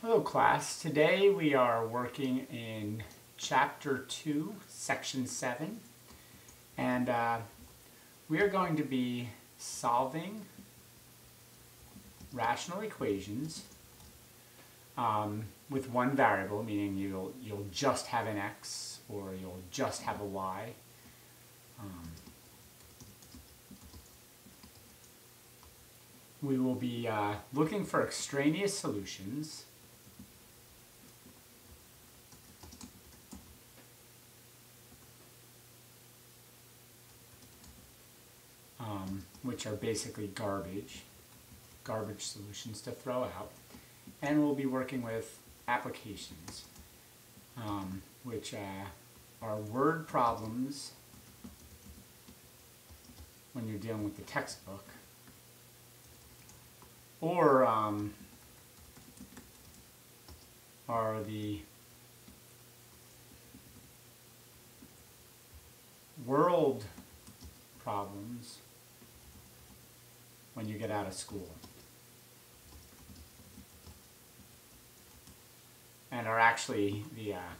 Hello class, today we are working in chapter 2, section 7 and uh, we are going to be solving rational equations um, with one variable, meaning you'll, you'll just have an x or you'll just have a y. Um, we will be uh, looking for extraneous solutions um, which are basically garbage, garbage solutions to throw out. And we'll be working with applications, um, which uh, are word problems when you're dealing with the textbook, or um, are the world problems when you get out of school. And are actually the, uh,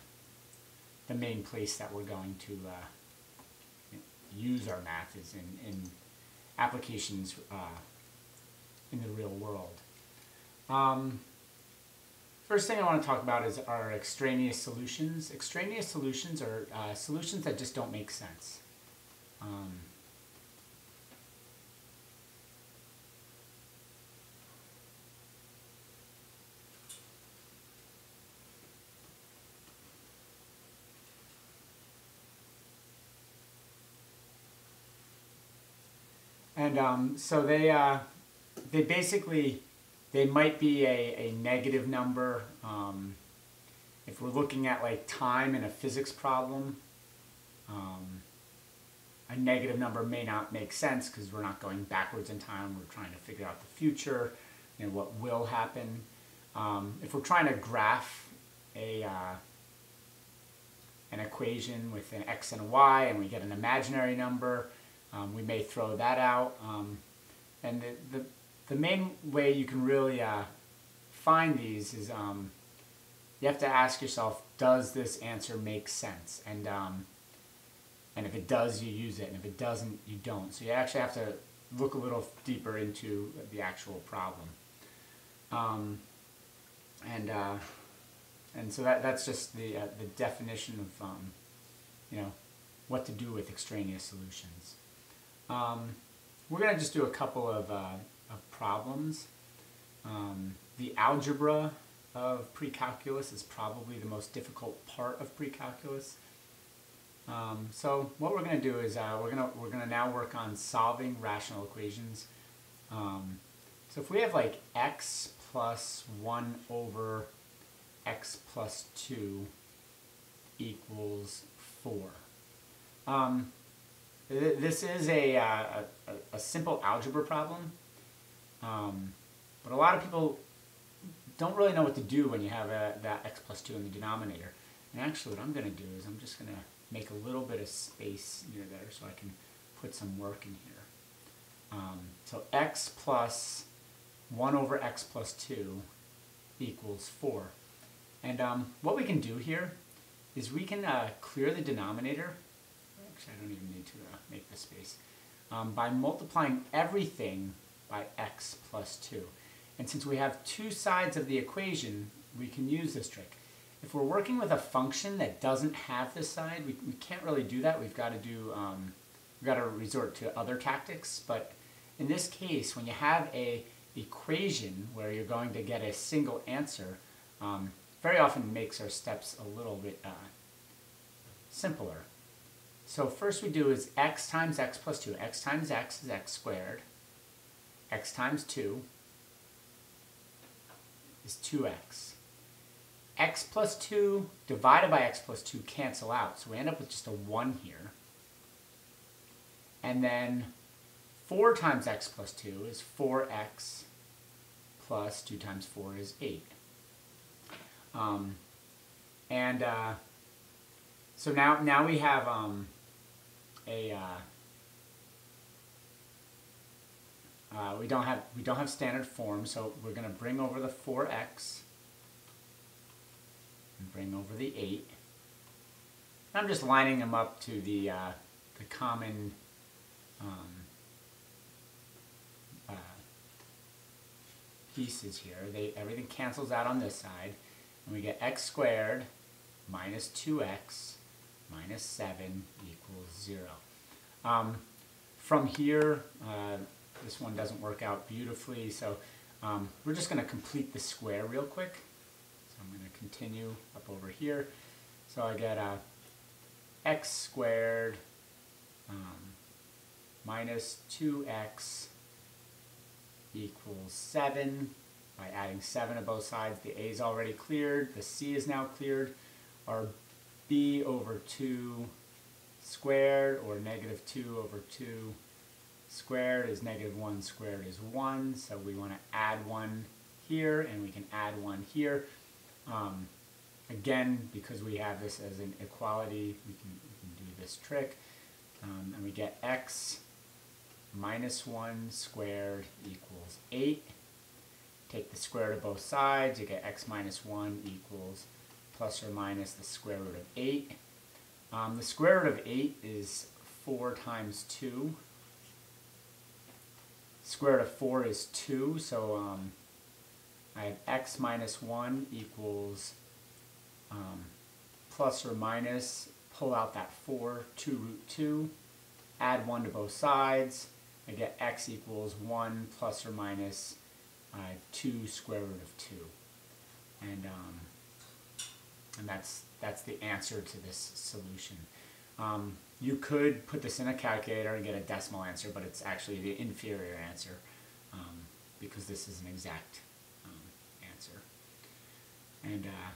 the main place that we're going to uh, use our math is in, in applications uh, in the real world. Um, first thing I want to talk about is our extraneous solutions. Extraneous solutions are uh, solutions that just don't make sense. Um, And um, so they, uh, they basically, they might be a, a negative number. Um, if we're looking at like time in a physics problem, um, a negative number may not make sense because we're not going backwards in time. We're trying to figure out the future, know, what will happen. Um, if we're trying to graph a, uh, an equation with an x and a y and we get an imaginary number, um, we may throw that out. Um, and the, the, the, main way you can really uh, find these is um, you have to ask yourself, does this answer make sense? And, um, and if it does, you use it. And if it doesn't, you don't. So you actually have to look a little deeper into the actual problem. Um, and, uh, and so that, that's just the, uh, the definition of, um, you know, what to do with extraneous solutions. Um, we're going to just do a couple of, uh, of problems. Um, the algebra of pre-calculus is probably the most difficult part of pre-calculus. Um, so what we're going to do is uh, we're going to we're going to now work on solving rational equations. Um, so if we have like x plus 1 over x plus 2 equals 4. Um, this is a, uh, a, a, simple algebra problem, um, but a lot of people don't really know what to do when you have a, that x plus 2 in the denominator. And actually what I'm going to do is I'm just going to make a little bit of space near there so I can put some work in here. Um, so x plus 1 over x plus 2 equals 4. And um, what we can do here is we can uh, clear the denominator actually I don't even need to uh, make the space, um, by multiplying everything by x plus 2. And since we have two sides of the equation, we can use this trick. If we're working with a function that doesn't have this side, we, we can't really do that. We've got to do, um, we've got to resort to other tactics. But in this case, when you have a equation where you're going to get a single answer, um, very often makes our steps a little bit uh, simpler. So first we do is x times x plus 2. x times x is x squared. x times 2 is 2x. x plus 2 divided by x plus 2 cancel out. So we end up with just a 1 here. And then 4 times x plus 2 is 4x plus 2 times 4 is 8. Um, and uh, so now, now we have um, a uh, uh, we don't have we don't have standard form, so we're going to bring over the 4x and bring over the 8. I'm just lining them up to the, uh, the common um, uh, pieces here. They, everything cancels out on this side, and we get x squared minus 2x minus 7 equals 0. Um, from here, uh, this one doesn't work out beautifully, so um, we're just going to complete the square real quick. So I'm going to continue up over here. So I get uh, x squared um, minus 2x equals 7 by adding 7 to both sides. The a is already cleared. The c is now cleared. Our b over 2 squared, or negative 2 over 2 squared is negative 1 squared is 1. So we want to add 1 here, and we can add 1 here. Um, again, because we have this as an equality, we can, we can do this trick. Um, and we get x minus 1 squared equals 8. Take the square root of both sides, you get x minus 1 equals plus or minus the square root of 8. Um, the square root of 8 is 4 times 2. Square root of 4 is 2, so um, I have x minus 1 equals um, plus or minus, pull out that 4, 2 root 2, add 1 to both sides, I get x equals 1 plus or minus, uh, 2 square root of 2. And, um, that's, that's the answer to this solution. Um, you could put this in a calculator and get a decimal answer, but it's actually the inferior answer um, because this is an exact um, answer. And uh,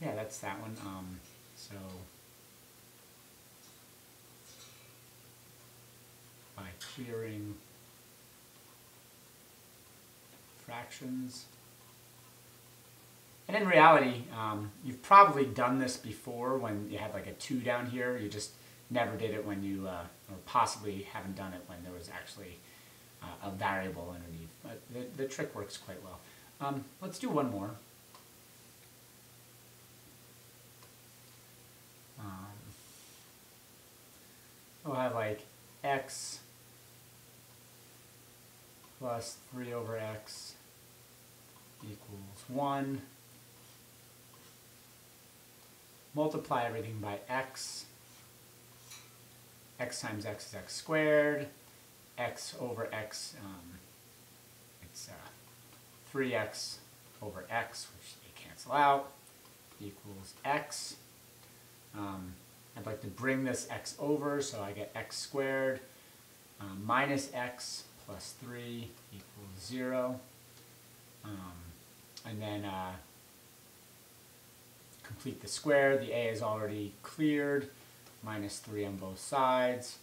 yeah, that's that one. Um, so by clearing fractions. And in reality, um, you've probably done this before when you had like a 2 down here. You just never did it when you, uh, or possibly haven't done it when there was actually uh, a variable underneath. But the, the trick works quite well. Um, let's do one more. Um, we'll have like x plus 3 over x equals 1. Multiply everything by x. x times x is x squared. x over x, um, it's uh, 3x over x, which they cancel out, equals x. Um, I'd like to bring this x over, so I get x squared um, minus x plus 3 equals 0. Um, and then uh, complete the square. The a is already cleared. Minus 3 on both sides.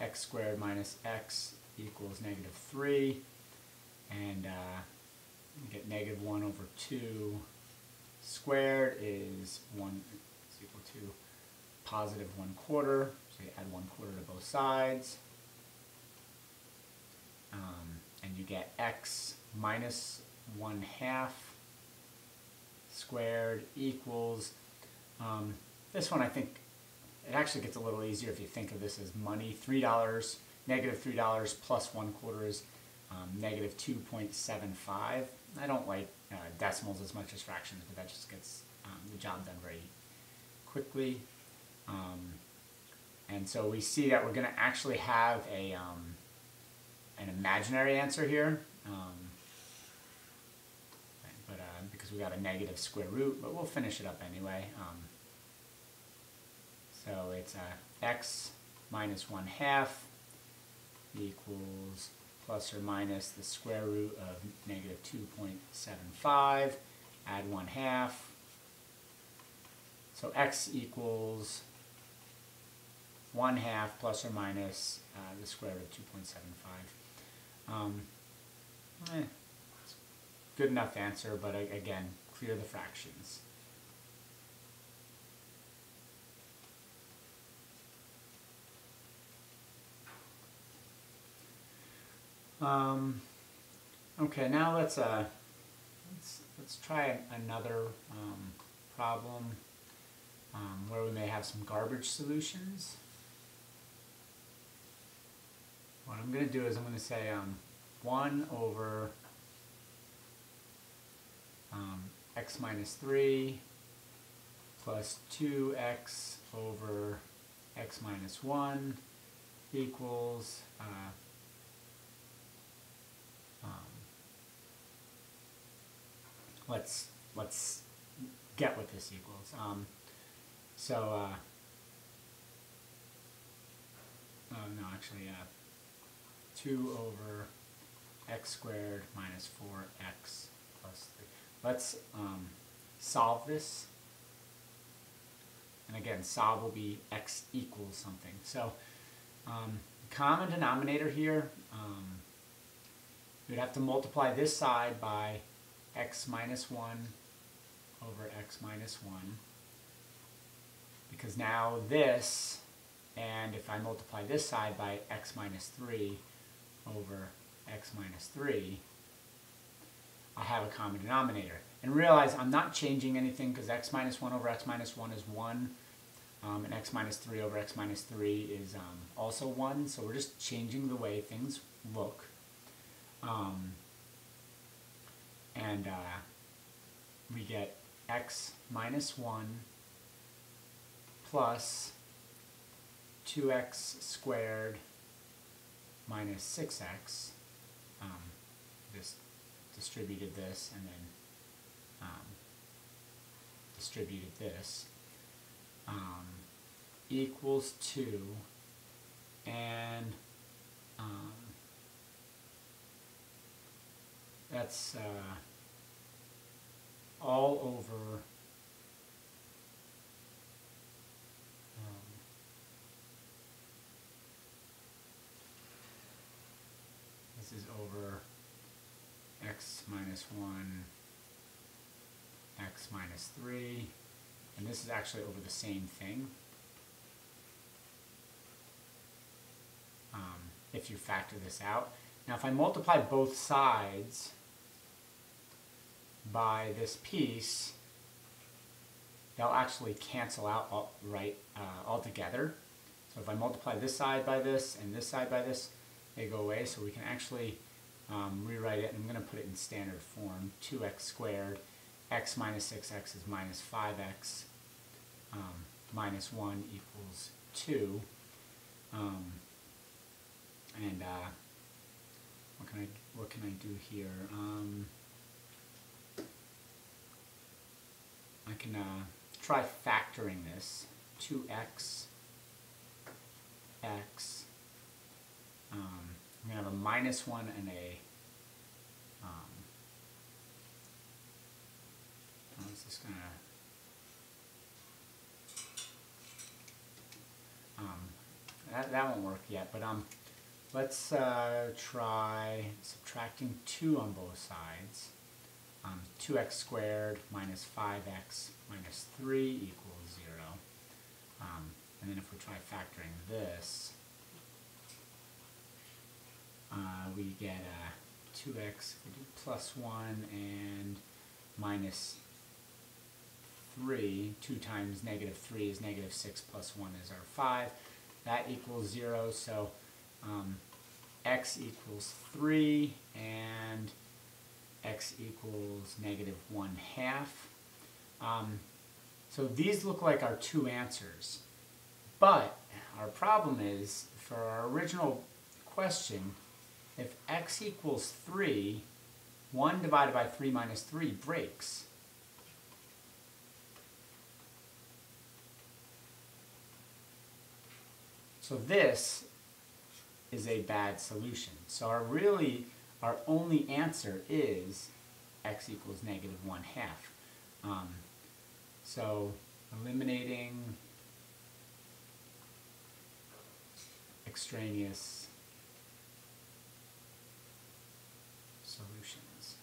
x squared minus x equals negative 3. And uh, get negative 1 over 2 squared is 1 is equal to positive 1 quarter. So you add 1 quarter to both sides um, and you get x minus 1 half squared equals, um, this one I think, it actually gets a little easier if you think of this as money. $3, negative $3 plus 1 quarter is um, negative 2.75. I don't like uh, decimals as much as fractions, but that just gets um, the job done very quickly. Um, and so we see that we're going to actually have a, um, an imaginary answer here. Um, because we got a negative square root, but we'll finish it up anyway. Um, so it's uh, x minus 1 half equals plus or minus the square root of negative 2.75, add 1 half. So x equals 1 half plus or minus uh, the square root of 2.75. Um, eh, good enough answer, but again, clear the fractions. Um, okay, now let's uh, let's let's try another um, problem um, where we may have some garbage solutions. What I'm going to do is I'm going to say um, 1 over um, x minus 3 plus 2x over x minus 1 equals uh, um, let's let's get what this equals. Um, so uh, oh no, actually, uh, two over x squared minus four x plus three. Let's um, solve this. And again, solve will be x equals something. So um, common denominator here, um, we'd have to multiply this side by x minus 1 over x minus 1. Because now this, and if I multiply this side by x minus 3 over x minus 3, I have a common denominator. And realize I'm not changing anything because x minus 1 over x minus 1 is 1. Um, and x minus 3 over x minus 3 is um, also 1. So we're just changing the way things look. Um, and uh, we get x minus 1 plus 2x squared minus 6x. Um, distributed this and then um, distributed this um, equals 2 and um, that's uh, all over um, this is over x minus 1 x minus 3 and this is actually over the same thing um, if you factor this out. Now if I multiply both sides by this piece, they'll actually cancel out all, right uh, altogether. So if I multiply this side by this and this side by this, they go away. So we can actually um, rewrite it. I'm going to put it in standard form. 2x squared, x minus 6x is minus 5x, um, minus 1 equals 2. Um, and uh, what can I what can I do here? Um, I can uh, try factoring this. 2x, x. Um, I'm going to have a minus 1 and a, um, how is this going to, um, that, that won't work yet, but um, let's uh, try subtracting 2 on both sides um, 2x squared minus 5x minus 3 equals 0. Um, and then if we try factoring this, uh, we get uh, 2x plus 1 and minus 3. 2 times negative 3 is negative 6 plus 1 is our 5. That equals 0, so um, x equals 3 and x equals negative 1 half. Um, so these look like our two answers. But our problem is, for our original question, if x equals 3, 1 divided by 3 minus 3 breaks. So this is a bad solution. So our really our only answer is x equals negative 1 half. Um, so eliminating extraneous solutions.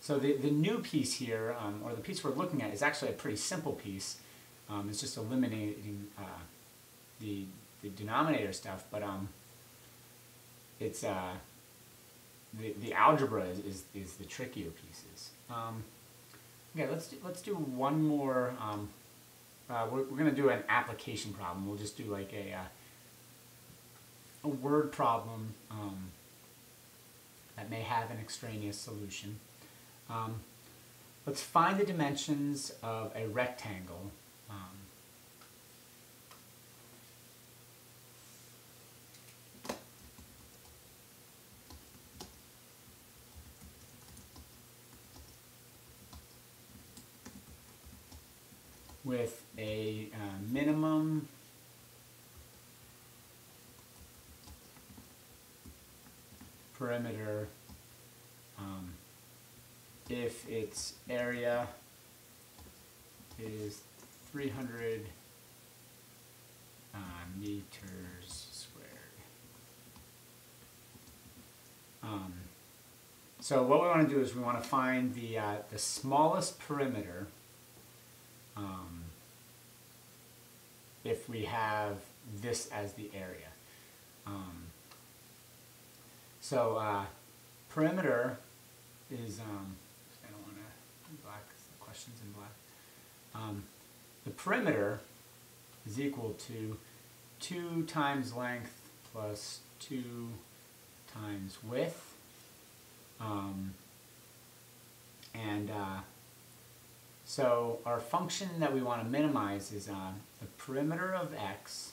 So the, the new piece here, um, or the piece we're looking at, is actually a pretty simple piece. Um, it's just eliminating uh, the, the denominator stuff, but um, it's uh, the, the algebra is, is, is the trickier pieces. Um, Okay, let's do, let's do one more. Um, uh, we're we're gonna do an application problem. We'll just do like a uh, a word problem um, that may have an extraneous solution. Um, let's find the dimensions of a rectangle. Um, with a uh, minimum perimeter um, if its area is 300 uh, meters squared. Um, so what we want to do is we want to find the, uh, the smallest perimeter um, if we have this as the area. Um, so uh, perimeter is, um, I don't want to black, the question's in black. Um, the perimeter is equal to 2 times length plus 2 times width. Um, and uh, so our function that we want to minimize is uh, the perimeter of x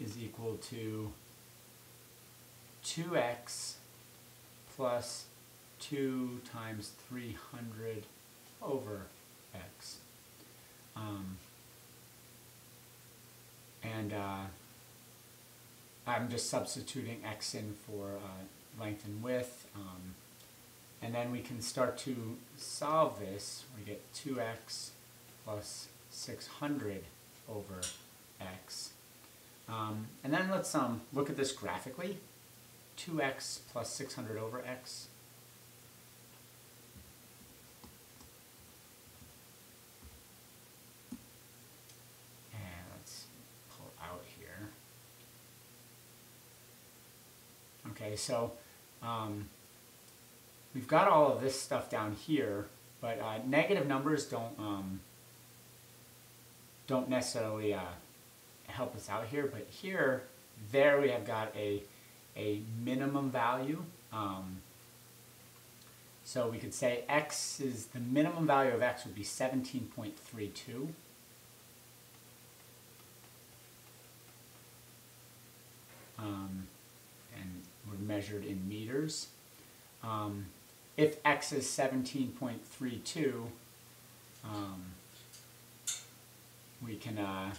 is equal to 2x plus 2 times 300 over x. Um, and uh, I'm just substituting x in for uh, length and width. Um, and then we can start to solve this. We get 2x plus 600 over x. Um, and then let's um, look at this graphically. 2x plus 600 over x. And let's pull out here. Okay, so um, we've got all of this stuff down here, but uh, negative numbers don't um, don't necessarily uh, help us out here. But here, there we have got a a minimum value. Um, so we could say x is the minimum value of x would be 17.32. Um, and we're measured in meters. Um, if x is 17.32, um, we can uh,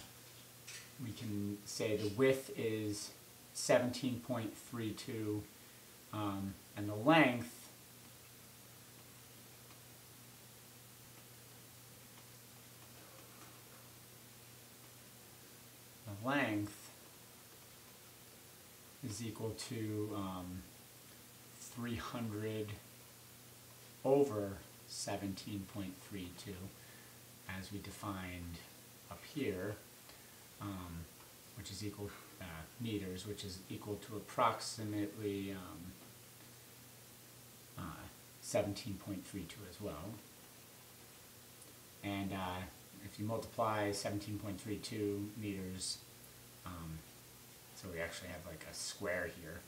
we can say the width is 17.32 um, and the length the length is equal to um, 300 over 17.32 as we defined up here, um, which is equal uh, meters, which is equal to approximately um, uh, 17.32 as well. And uh, if you multiply 17.32 meters, um, so we actually have like a square here,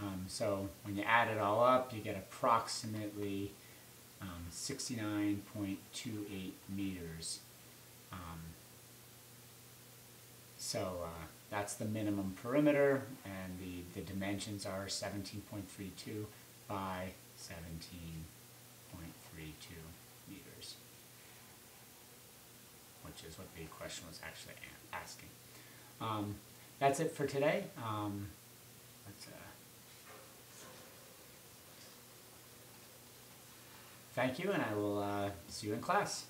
Um, so when you add it all up, you get approximately um, 69.28 meters. Um, so uh, that's the minimum perimeter, and the, the dimensions are 17.32 by 17.32 meters, which is what the question was actually asking. Um, that's it for today. Um, let's, uh, Thank you, and I will uh, see you in class.